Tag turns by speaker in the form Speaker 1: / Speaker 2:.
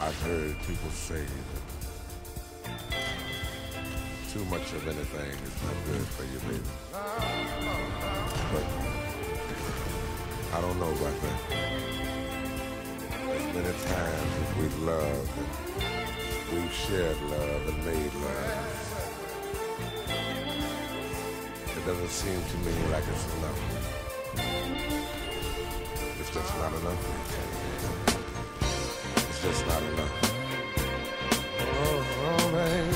Speaker 1: I've heard people say that too much of anything is not good for you, baby. But I don't know about that. As many times as we've loved and we've shared love and made love, it doesn't seem to me like it's enough. It's just not enough it's just not enough. Oh, oh, man.